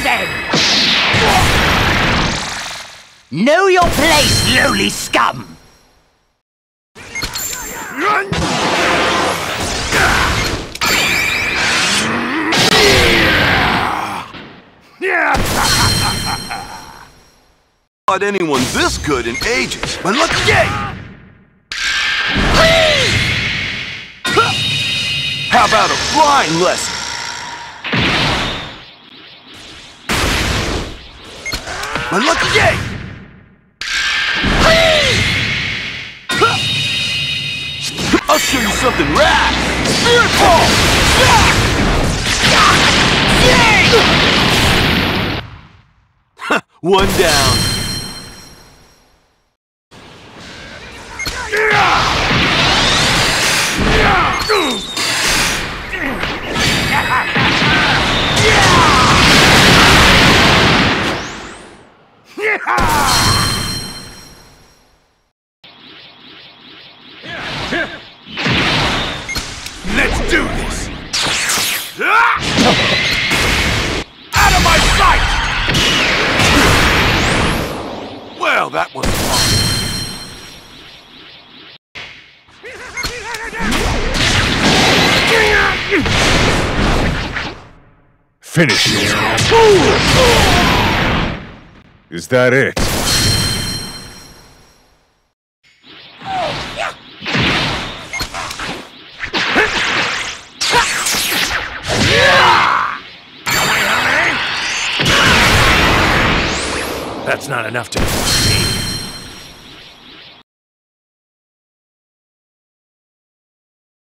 then! Know your place, lowly scum! Not anyone this good in ages, but look day. How about a flying lesson? But look, yeah! I'll show you something rad! Spirit ball! One down. Let's do this! Out of my sight! Well, that was fun. Finish it. Is that it? That's not enough to.